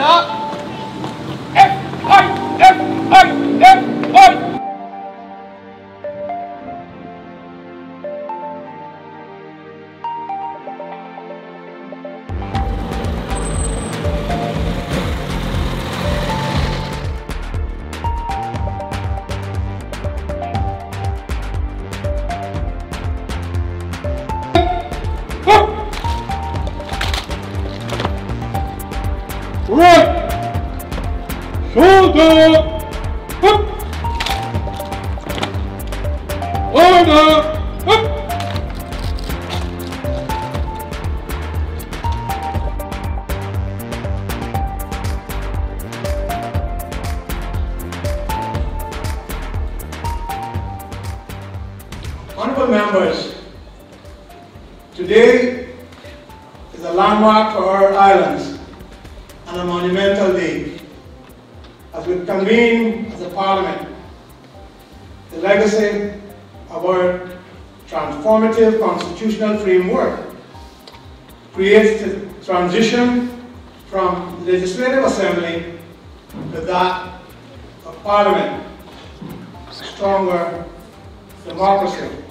up. Right. Shoulder. Up. Order. Up. Honorable members, today is a landmark for our islands and a monumental day as we convene as a parliament. The legacy of our transformative constitutional framework creates the transition from legislative assembly to that of parliament, stronger democracy.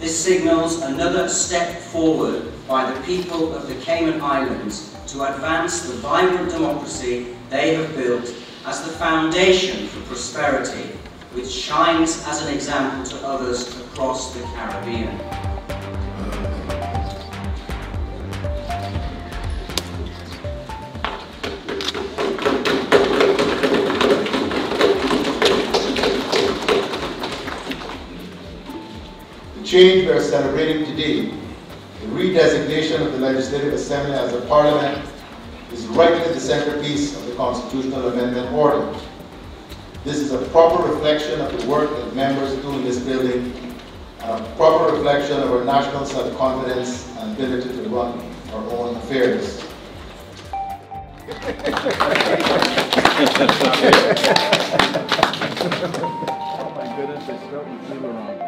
This signals another step forward by the people of the Cayman Islands to advance the vibrant democracy they have built as the foundation for prosperity, which shines as an example to others across the Caribbean. Change we are celebrating today, the redesignation of the Legislative Assembly as a parliament, is rightly the centerpiece of the constitutional amendment order. This is a proper reflection of the work that members do in this building and a proper reflection of our national self-confidence and ability to run our own affairs. Oh my goodness, I spelled the zero wrong.